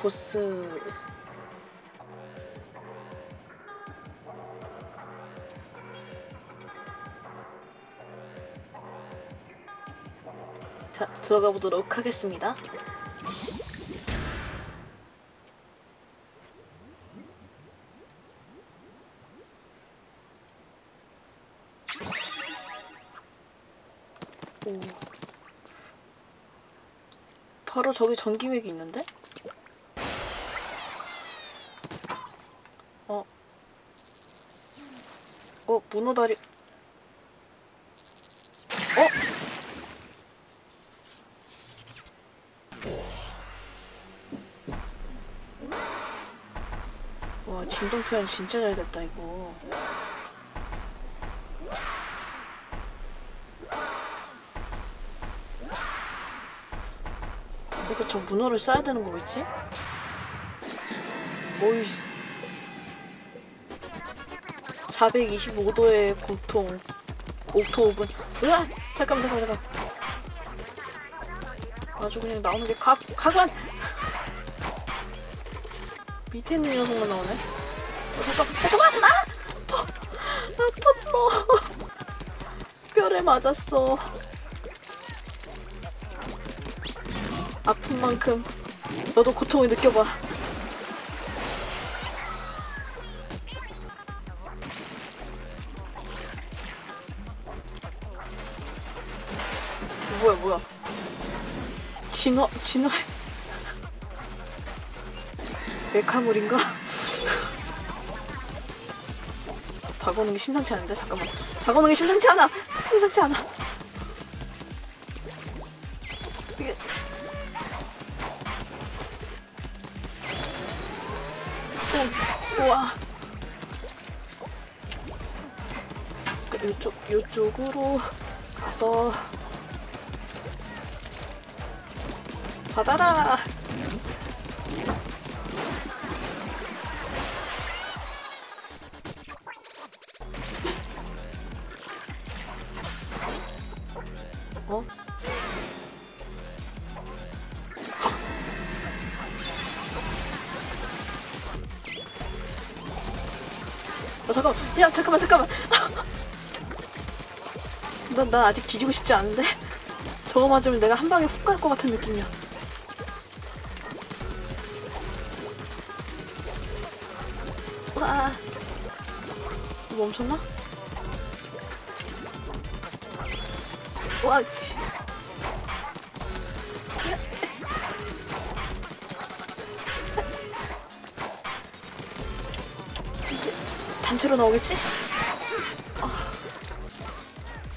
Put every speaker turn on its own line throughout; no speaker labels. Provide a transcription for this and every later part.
보스 자 들어가 보도록 하겠습니다. 오. 바로 저기 전기맥이 있는데? 어, 문어다리. 어? 와, 진동 표현 진짜 잘 됐다, 이거. 이거 저 문어를 쏴야 되는 거겠지? 오이 425도의 고통 옥토 5분 으아! 잠깐만 잠깐만 잠깐 아주 그냥 나오는 게 각, 가관! 밑에 있는 녀석만 나오네 어, 잠깐, 잠깐만! 아! 아파! 아팠어 뼈에 맞았어 아픈 만큼 너도 고통을 느껴봐. 진화 진화. 메카물인가? 다가오는 게 심상치 않은데? 잠깐만. 다가오는 게 심상치 않아! 심상치 않아! 이게 오, 우와. 이쪽, 이쪽으로 가서 받아라. 어? 어, 잠깐만. 야, 잠깐만, 잠깐만. 난, 난 아직 뒤지고 싶지 않은데? 저거 맞으면 내가 한 방에 훅 갈 것 같은 느낌이야. 와. 멈췄나? 와. 단체로 나오겠지? 아.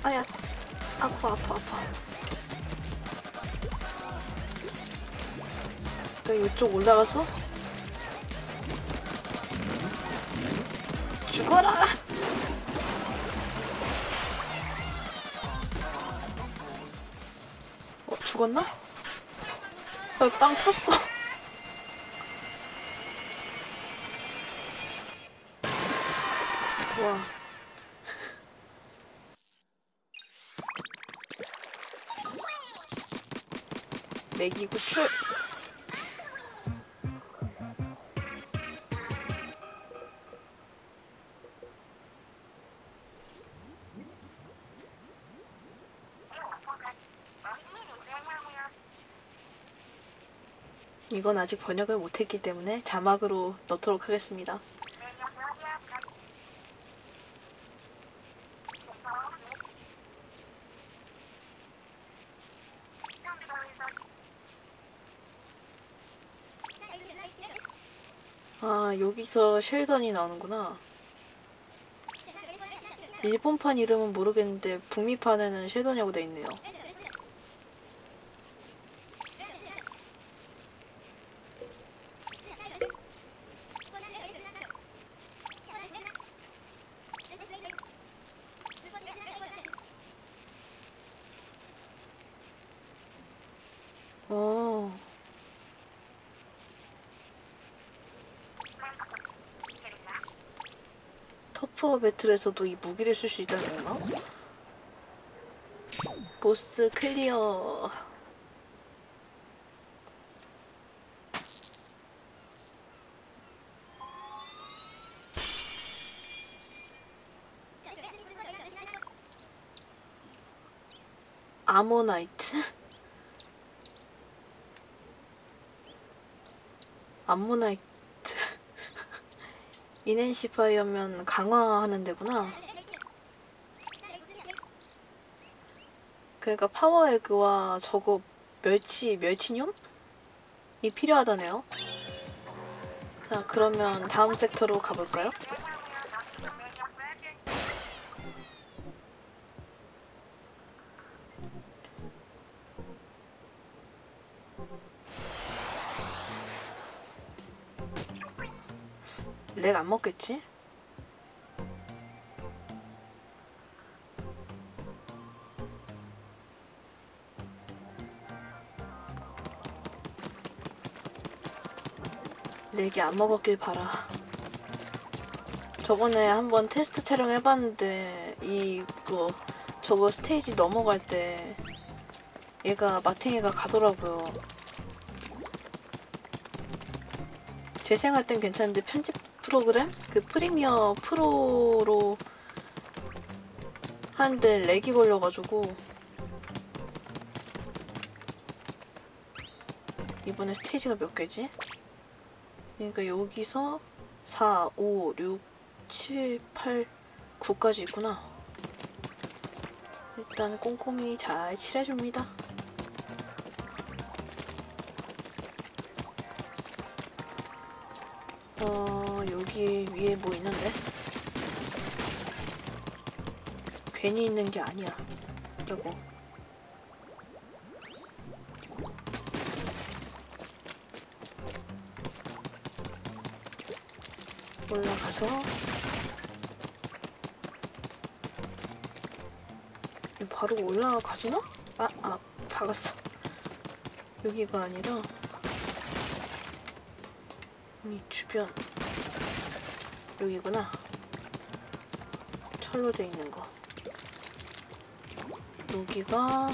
아야. 아파, 아파, 아파. 내가 이쪽 올라가서 죽어라! 어, 죽었나? 어, 빵 탔어. 와. 매기 구출. 이건 아직 번역을 못했기 때문에 자막으로 넣도록 하겠습니다. 아, 여기서 쉘던이 나오는구나. 일본판 이름은 모르겠는데 북미판에는 쉘던이라고 돼 있네요. 슈퍼 배틀에서도 이 무기를 쓸 수 있다는 건가? 보스 클리어 아모나이트? Ammo Knights Enhancifier면 강화하는 데구나 그러니까 power egg와 저거 멸치, 멸치늄? 이 필요하다네요 자 그러면 다음 섹터로 가볼까요? 렉 안 먹겠지? 렉이 안 먹었길 바라. 저번에 한번 테스트 촬영 해봤는데 이거 저거 스테이지 넘어갈 때 얘가 마탱이가 가더라고요. 재생할 땐 괜찮은데 편집 프로그램 그 프리미어 프로로 하는데 렉이 걸려가지고 이번에 스테이지가 몇 개지? 그러니까 여기서 4, 5, 6, 7, 8, 9까지 있구나. 일단 꼼꼼히 잘 칠해줍니다. 어, 여기 위에 뭐 있는데? 괜히 있는 게 아니야. 이거. 올라가서 바로 올라가지나? 아, 아, 박았어. 여기가 아니라 이 주변 여기구나. 철로 돼 있는 거. 여기가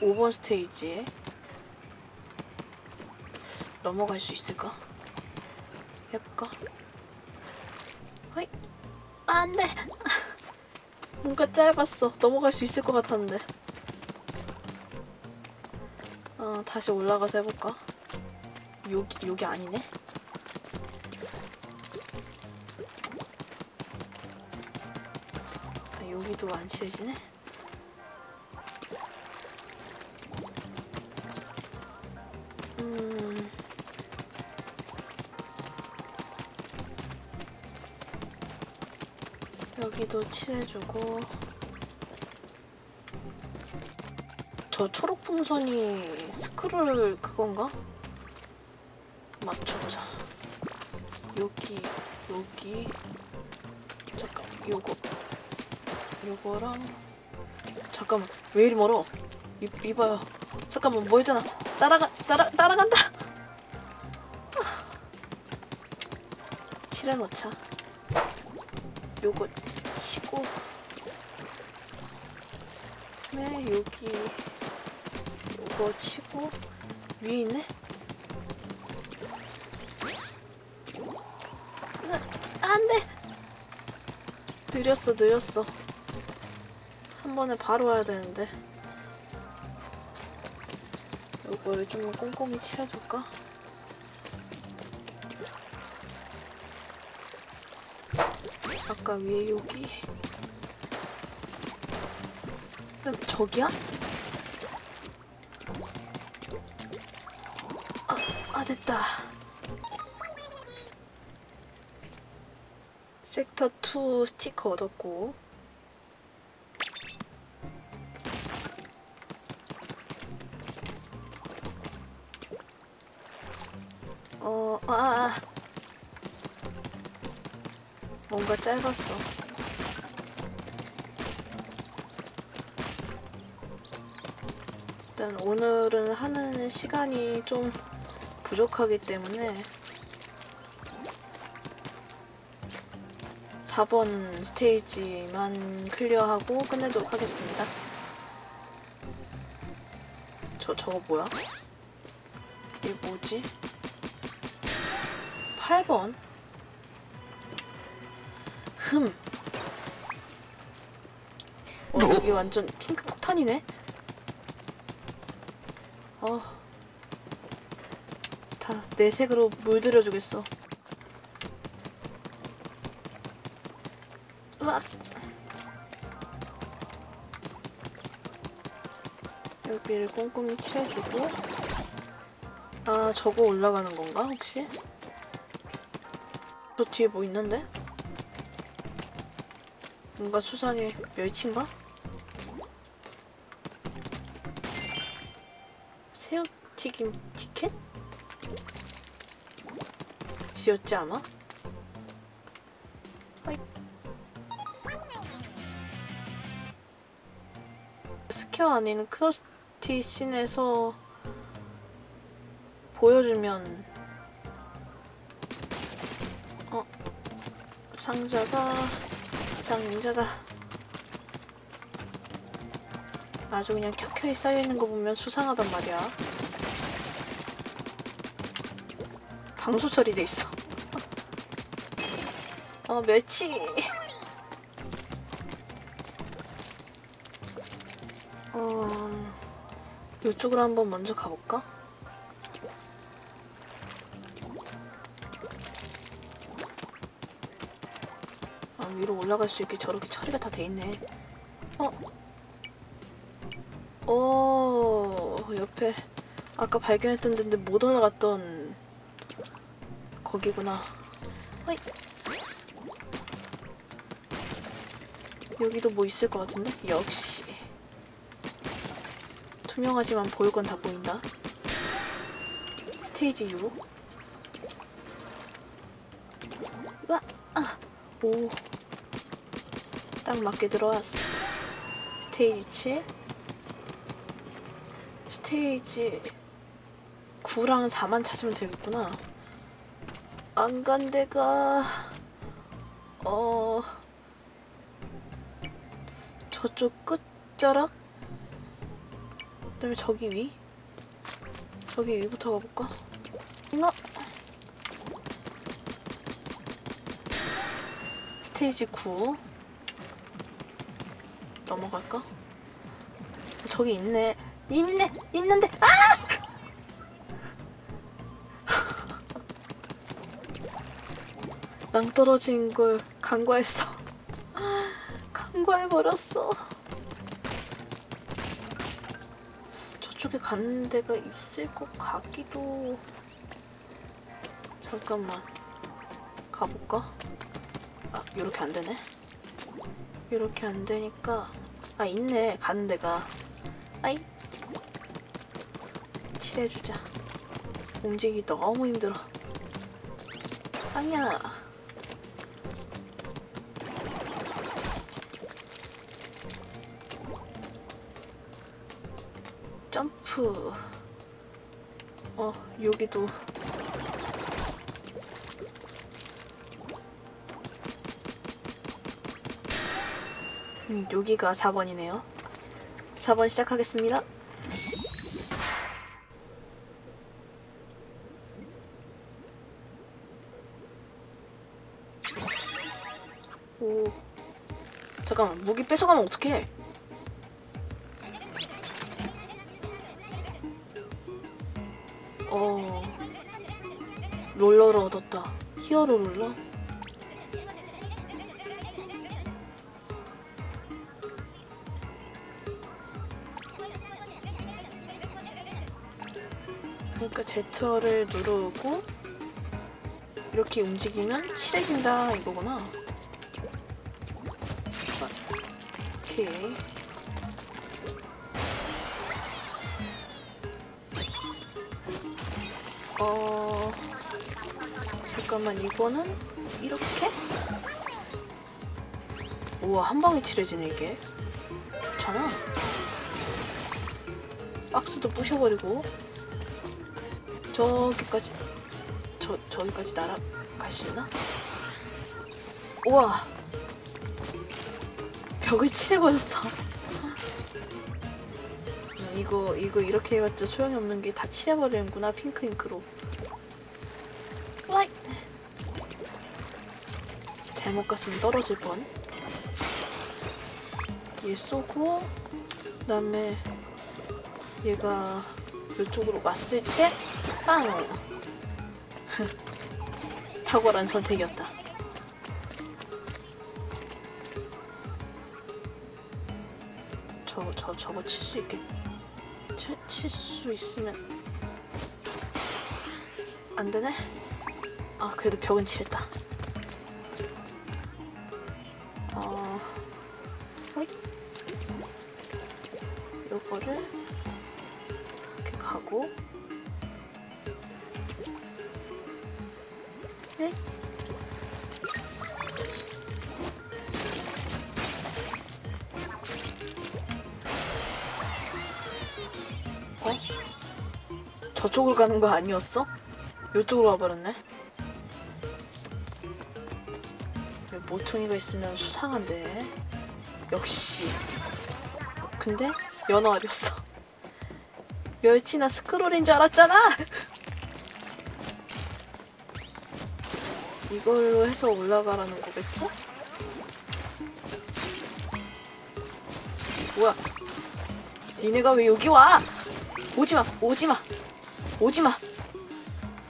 5번 스테이지에 넘어갈 수 있을까? 해볼까? 허이 아, 안돼 뭔가 짧았어 넘어갈 수 있을 것 같았는데 어 다시 올라가서 해볼까? 여기 여기 아니네. 아, 여기도 안 칠해지네? 음. 여기도 칠해주고. 저 초록 풍선이 스크롤 그건가? 맞춰보자 여기 여기. 잠깐 요거. 요거랑 잠깐만. 왜 이리 멀어? 이, 이봐요. 잠깐만 멀잖아. 따라가 따라 따라간다. 칠해놓자. 요거 치고. 네 여기 요거 치고. 위에 있네 느렸어 느렸어 한 번에 바로 와야 되는데 요거를 좀 꼼꼼히 칠해줄까? 아까 위에 여기 음, 저기야? 섹터 2 스티커 얻었고 어, 아, 아, 아. 뭔가 짧았어. 일단 오늘은 하는 시간이 좀 부족하기 때문에 4번 스테이지만 클리어하고 끝내도록 하겠습니다. 저, 저거 뭐야? 이게 뭐지? 8번? 흠. 어, 여기 완전 핑크 폭탄이네. 어. 다 내 색으로 물들여 주겠어. 으악. 여기를 꼼꼼히 칠해주고 아 저거 올라가는 건가 혹시? 저 뒤에 뭐 있는데? 뭔가 수상해 멸치인가? 새우튀김 티켓? 지었지 않아? 스퀘어 안인 Crusty Sean에서 보여주면 어 상자가 상자가 아주 그냥 켜켜이 쌓여있는 거 보면 수상하단 말이야. 방수 처리돼 있어. 어 멸치 어 이쪽으로 한번 먼저 가볼까? 아, 위로 올라갈 수 있게 저렇게 처리가 다 돼 있네. 어? 오, 옆에 아까 발견했던 데인데 못 올라갔던 거기구나. 어이. 여기도 뭐 있을 것 같은데? 역시. 투명하지만 보일 건 다 보인다. 스테이지 6. 으아! 아! 오. 딱 맞게 들어왔어. 스테이지 7. 스테이지 9랑 4만 찾으면 되겠구나. 안 간 데가, 어, 저쪽 끝자락? 그 다음에 저기 위? 저기 위부터 가볼까? 이거! 스테이지 9 넘어갈까? 저기 있네 있네 있는데 아! 낭 떨어진 걸 간과했어 간과해버렸어 저쪽에 가는 데가 있을 것 같기도 잠깐만 가볼까? 아, 요렇게 안 되네. 요렇게 안 되니까 아, 있네. 가는 데가. 아이. 칠해주자. 움직이기 너무 힘들어. 아니야. 점프. 어, 여기도 음, 여기가 4번이네요. 4번 시작하겠습니다. 오. 잠깐만, 무기 뺏어가면 어떡해? 어. 롤러를 얻었다. 히어로 롤러? 그러니까 Z를 누르고 이렇게 움직이면 칠해진다 이거구나. 오케이. 잠깐만 이거는 이렇게 우와 한 방에 칠해지네 이게 좋잖아. 박스도 부셔버리고 저기까지 저 저기까지 날아갈 수 있나? 우와 벽을 칠해버렸어. 음, 이거 이거 이렇게 해봤자 소용이 없는 게 다 칠해버리는구나 핑크 잉크로. 잘못 갔으면 떨어질 뻔. 얘 쏘고 그다음에 얘가 이쪽으로 왔을 때 빵! 탁월한 선택이었다. 저거 저 저거 칠 수 있겠? 칠수 있으면 안 되네. 아 그래도 벽은 칠했다. 저쪽으로 가는 거 아니었어? 이쪽으로 와버렸네. 모퉁이가 있으면 수상한데. 역시. 근데 연어 알이었어. 멸치나 스크롤인 줄 알았잖아. 이걸로 해서 올라가라는 거겠지? 뭐야? 니네가 왜 여기 와? 오지 마, 오지 마, 오지 마,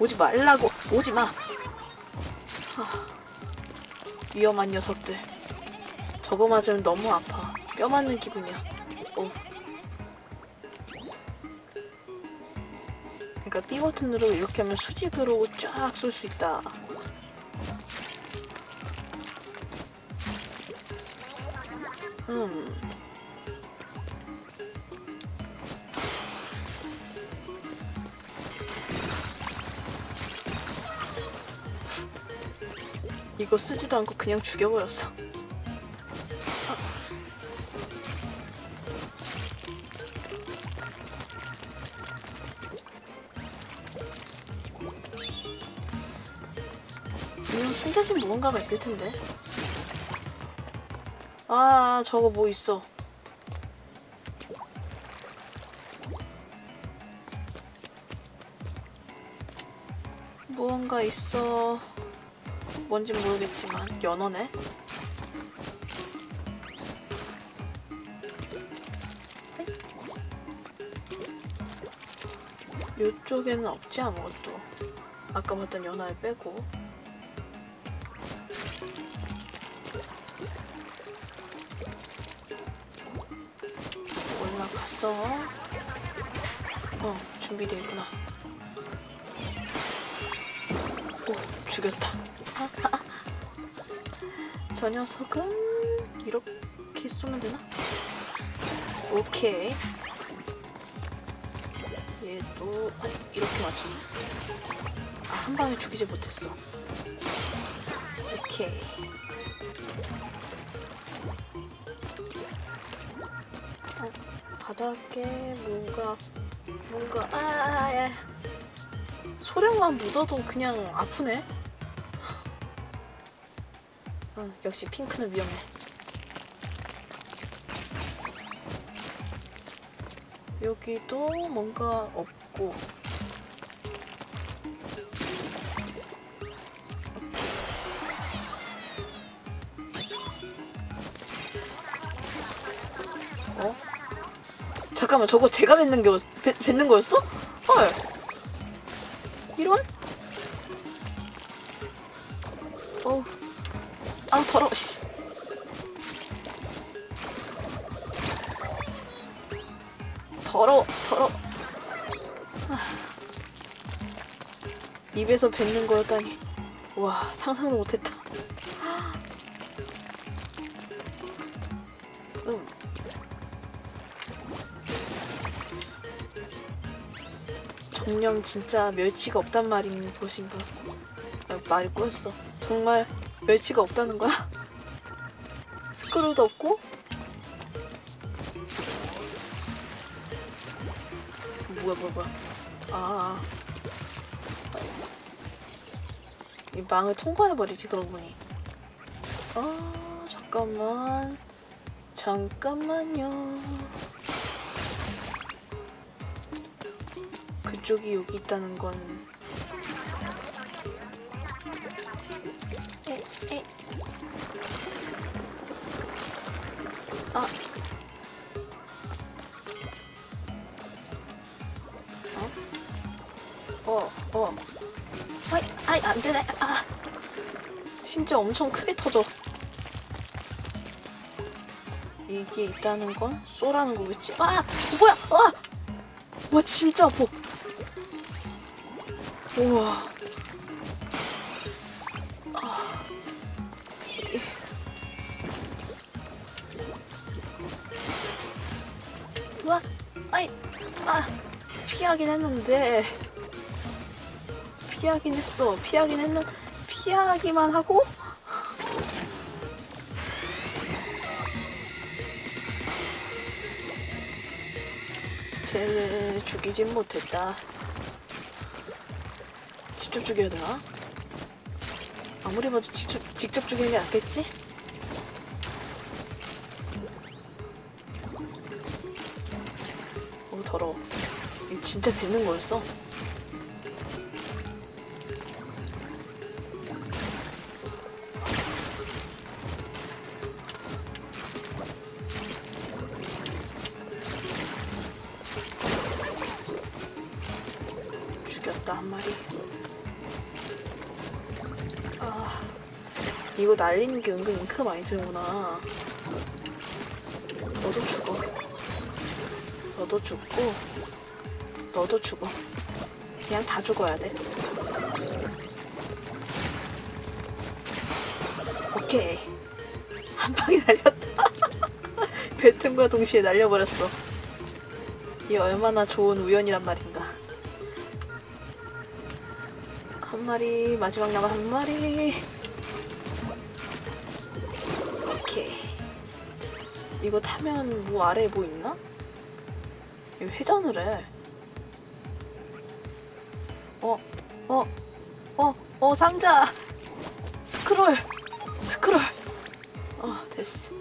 오지 말라고, 오지 마. 하, 위험한 녀석들. 저거 맞으면 너무 아파. 뼈 맞는 기분이야. 오. 그러니까 B 버튼으로 이렇게 하면 수직으로 쫙 쏠 수 있다. 음. 이거 쓰지도 않고 그냥 죽여버렸어. 분명 숨겨진 무언가가 있을 텐데. 아, 저거 뭐 있어. 무언가 있어. 뭔지 모르겠지만 연어네. 이쪽에는 없지 아무것도. 아까 봤던 연어를 빼고. 올라가서 어 준비되어 있구나 오 죽였다 저 녀석은 이렇게 쏘면 되나? 오케이 얘도 아, 이렇게 맞춰서 아한 방에 죽이지 못했어 오케이 바닥에 뭔가 뭔가 아 예. 소량만 묻어도 그냥 아프네. 어, 역시 핑크는 위험해. 여기도 뭔가 없고 어? 잠깐만 저거 제가 뱉는 게 뱉, 뱉는 거였어? 헐 이런? 입에서 뱉는 거였다니 와 상상도 못했다 음. 정령 진짜 멸치가 없단 말인 것인가? 아, 말이 꼬였어. 정말 멸치가 없다는 거야? 스크롤도 없고? 뭐야 뭐야 뭐야? 아, 아. 이 망을 통과해버리지 그러고 보니 아 잠깐만. 잠깐만요. 그쪽이 여기 있다는 건. 아. 어? 어, 어. 안 되네. 아. 심지어 엄청 크게 터져. 이게 있다는 건 쏘라는 거겠지? 아! 뭐야! 아! 와, 진짜 아파. 우와. 아. 이- 우와! 아이! 아! 피하긴 했는데. 피하긴 했어. 피하긴 했는, 피하기만 하고? 쟤를 죽이진 못했다. 직접 죽여야 되나? 아무리 봐도 직접, 직접 죽이는 게 낫겠지? 어, 더러워. 진짜 뱉는 거였어? 죽였다 한 마리. 아 이거 날리는 게 은근 잉크 많이 드는구나. 너도 죽어. 너도 죽고 너도 죽어. 그냥 다 죽어야 돼. 오케이. 한 방에 날렸다. 배튼과 동시에 날려버렸어. 이 얼마나 좋은 우연이란 말인가. 마리 마지막 남은 한 마리 오케이 이거 타면 뭐 아래에 뭐 있나? 이거 회전을 해 어? 어? 어? 어 상자 스크롤 스크롤 어 됐어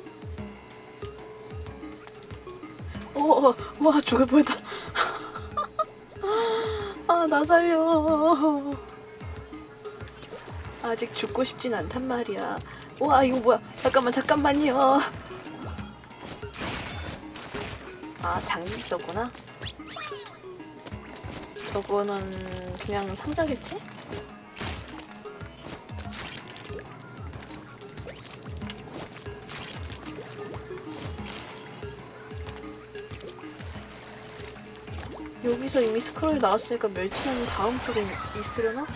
어, 어, 와 죽을 뻔했다 아 나 살려 아직 죽고 싶진 않단 말이야. 와 이거 뭐야? 잠깐만 잠깐만요. 아 장비 있었구나. 저거는 그냥 상자겠지? 여기서 이미 스크롤이 나왔으니까 멸치는 다음 쪽에 있으려나?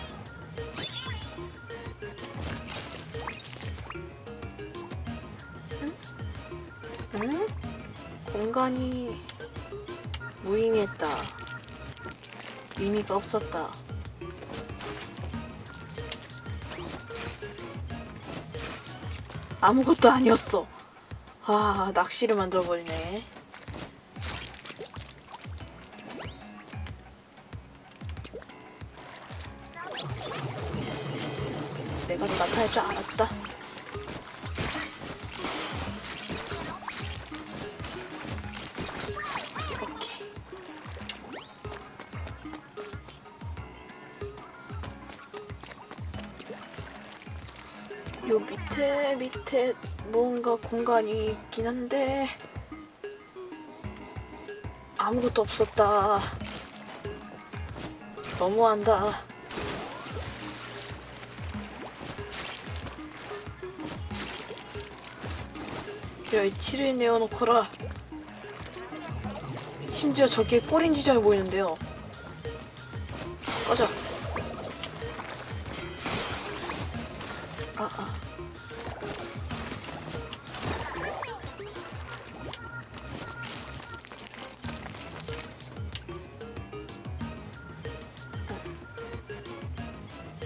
공간이 무의미했다. 의미가 없었다. 아무것도 아니었어. 아, 낚시를 만들어버리네. 내가 더 나타날 줄 알았다. 밑에 뭔가 공간이 있긴 한데 아무것도 없었다. 너무한다. 칠을 내어놓거라. 심지어 저기에 꼬린 지점이 보이는데요. 꺼져. 아, 아.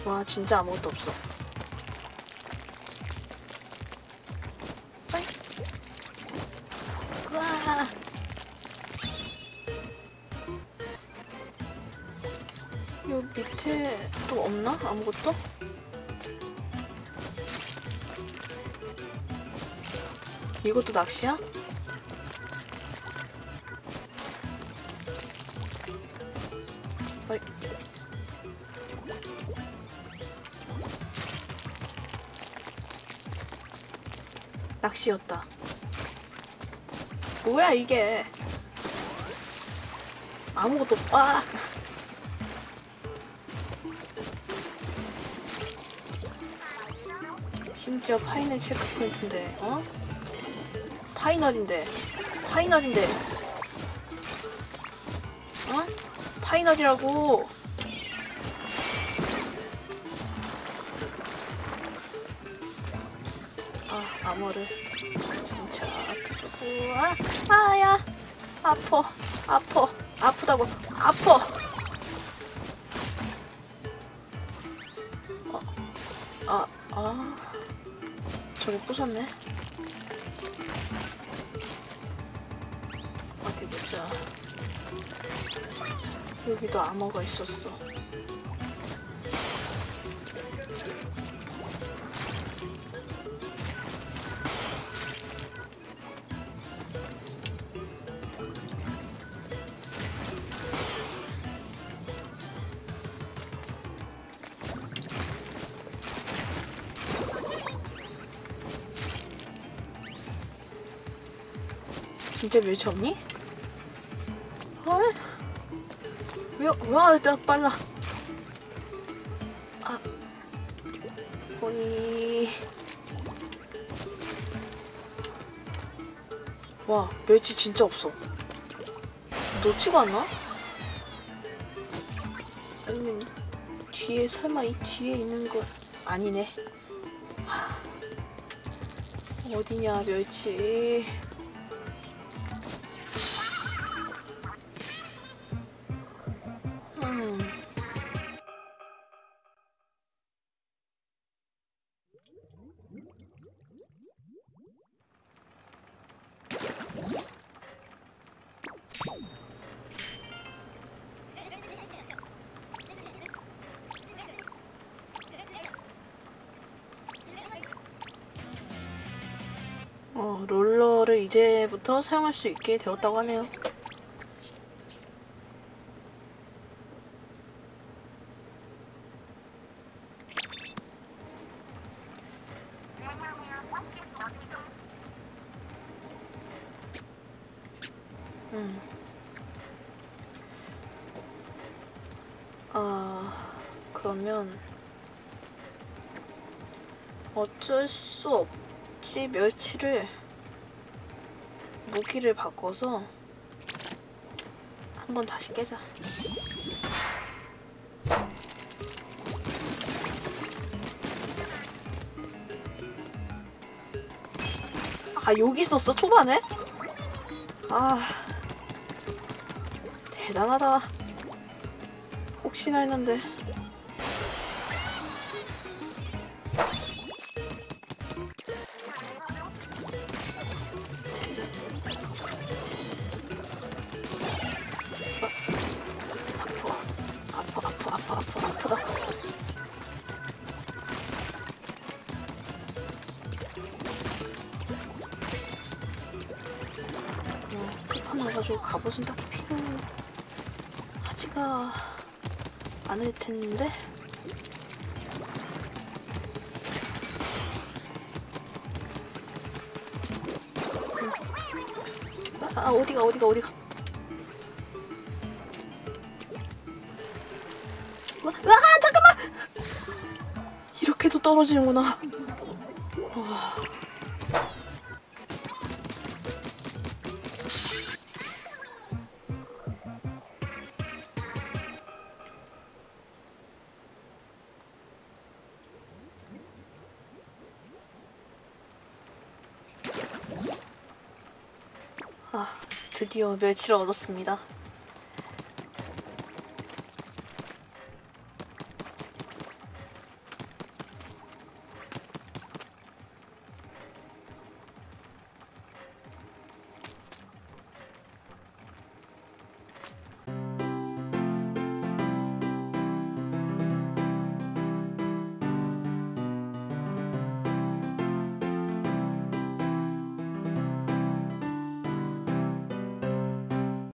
와, 진짜 아무것도 없어. 와. 요 밑에 또 없나? 아무것도? 이것도 낚시야? 지었다. 뭐야 이게? 아무것도 없다 아! 심지어 final checkpoint인데 어? final인데 final인데 어? final이라고 아 암호를 장착해주고, 아, 아야, 아퍼, 아퍼, 아프다고, 아퍼. 어, 아, 아, 저기 부쉈네. 어디 보자. 여기도 암호가 있었어. 진짜 멸치 없니? 헐? 왜, 와, 일단 빨라. 아, 거의. 와, 멸치 진짜 없어. 놓치고 왔나? 아니면, 뒤에, 설마 이 뒤에 있는 거 아니네. 하, 어디냐, 멸치. 어, 롤러를 이제부터 사용할 수 있게 되었다고 하네요. 멸치를 무기를 바꿔서 한번 다시 깨자. 아 여기 있었어 초반에? 아 대단하다. 혹시나 했는데. 아, 잠깐만! 이렇게도 떨어지는구나. 와. 아, 드디어 멸치를 얻었습니다.